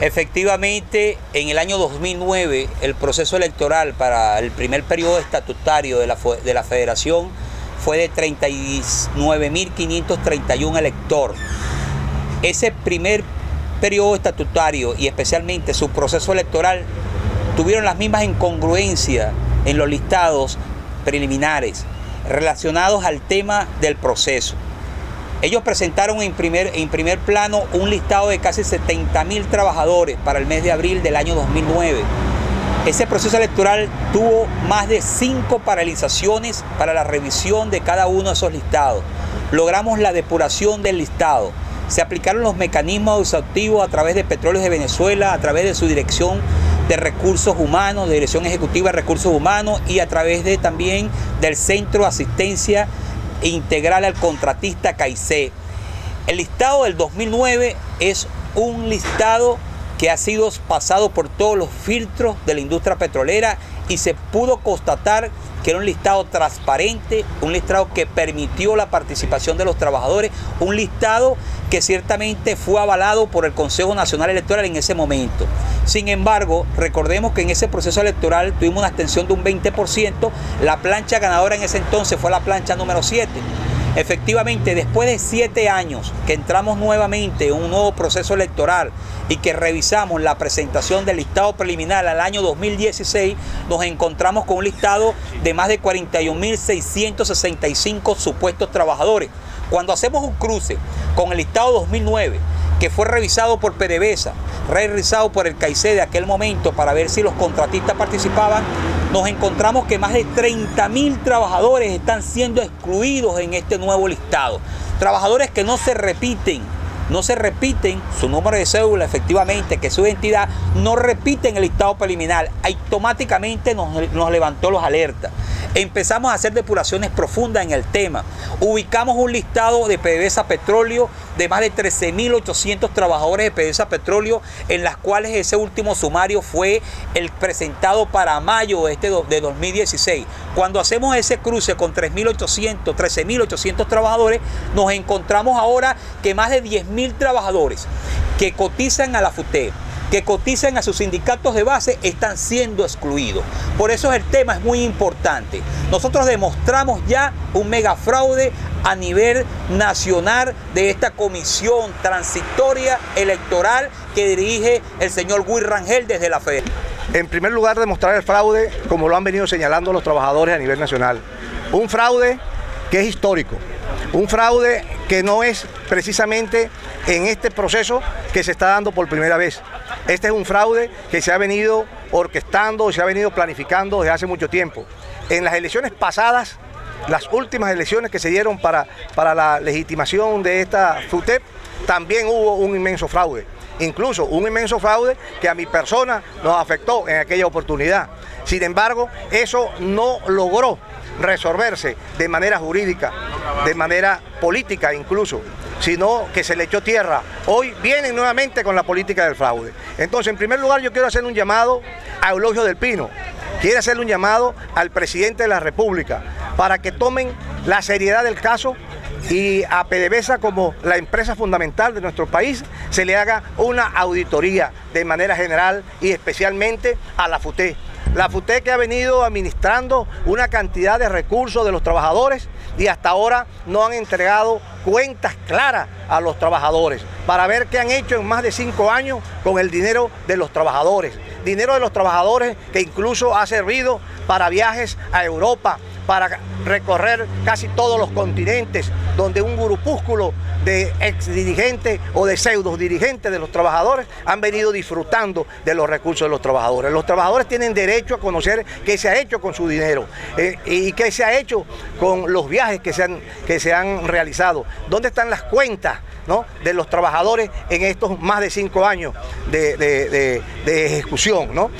Efectivamente, en el año 2009, el proceso electoral para el primer periodo estatutario de la, de la federación fue de 39.531 electores. Ese primer periodo estatutario y especialmente su proceso electoral tuvieron las mismas incongruencias en los listados preliminares relacionados al tema del proceso. Ellos presentaron en primer, en primer plano un listado de casi 70 mil trabajadores para el mes de abril del año 2009. Ese proceso electoral tuvo más de cinco paralizaciones para la revisión de cada uno de esos listados. Logramos la depuración del listado. Se aplicaron los mecanismos exhaustivos a través de Petróleos de Venezuela, a través de su dirección de recursos humanos, de Dirección Ejecutiva de Recursos Humanos y a través de también del Centro de Asistencia Integral al Contratista CAICE. El listado del 2009 es un listado que ha sido pasado por todos los filtros de la industria petrolera y se pudo constatar que era un listado transparente, un listado que permitió la participación de los trabajadores, un listado que ciertamente fue avalado por el Consejo Nacional Electoral en ese momento. Sin embargo, recordemos que en ese proceso electoral tuvimos una extensión de un 20%, la plancha ganadora en ese entonces fue la plancha número 7. Efectivamente, después de siete años que entramos nuevamente en un nuevo proceso electoral y que revisamos la presentación del listado preliminar al año 2016, nos encontramos con un listado de más de 41.665 supuestos trabajadores. Cuando hacemos un cruce con el listado 2009, que fue revisado por PDVSA, revisado por el CAICE de aquel momento para ver si los contratistas participaban, nos encontramos que más de 30.000 trabajadores están siendo excluidos en este nuevo listado. Trabajadores que no se repiten, no se repiten su número de cédula efectivamente, que su identidad no repiten el listado preliminar. Automáticamente nos, nos levantó los alertas. Empezamos a hacer depuraciones profundas en el tema. Ubicamos un listado de PDVSA Petróleo de más de 13.800 trabajadores de PDVSA Petróleo, en las cuales ese último sumario fue el presentado para mayo de, este, de 2016. Cuando hacemos ese cruce con 3.800, 13.800 trabajadores, nos encontramos ahora que más de 10.000 trabajadores que cotizan a la FUTE que cotizan a sus sindicatos de base están siendo excluidos. Por eso el tema es muy importante. Nosotros demostramos ya un mega fraude a nivel nacional de esta comisión transitoria electoral que dirige el señor Will Rangel desde la FED. En primer lugar, demostrar el fraude como lo han venido señalando los trabajadores a nivel nacional. Un fraude que es histórico, un fraude que no es precisamente en este proceso que se está dando por primera vez. Este es un fraude que se ha venido orquestando, se ha venido planificando desde hace mucho tiempo. En las elecciones pasadas, las últimas elecciones que se dieron para, para la legitimación de esta FUTEP, también hubo un inmenso fraude. Incluso un inmenso fraude que a mi persona nos afectó en aquella oportunidad. Sin embargo, eso no logró resolverse de manera jurídica, de manera política incluso sino que se le echó tierra. Hoy vienen nuevamente con la política del fraude. Entonces, en primer lugar, yo quiero hacer un llamado a Eulogio del Pino. Quiero hacerle un llamado al presidente de la República para que tomen la seriedad del caso y a PDVSA como la empresa fundamental de nuestro país se le haga una auditoría de manera general y especialmente a la FUTE. La FUTE que ha venido administrando una cantidad de recursos de los trabajadores y hasta ahora no han entregado cuentas claras a los trabajadores para ver qué han hecho en más de cinco años con el dinero de los trabajadores. Dinero de los trabajadores que incluso ha servido para viajes a Europa, para recorrer casi todos los continentes, donde un grupúsculo de ex dirigentes o de pseudo dirigentes de los trabajadores han venido disfrutando de los recursos de los trabajadores. Los trabajadores tienen derecho a conocer qué se ha hecho con su dinero eh, y qué se ha hecho con los viajes que se han, que se han realizado. ¿Dónde están las cuentas ¿no? de los trabajadores en estos más de cinco años de, de ejecución? ¿no?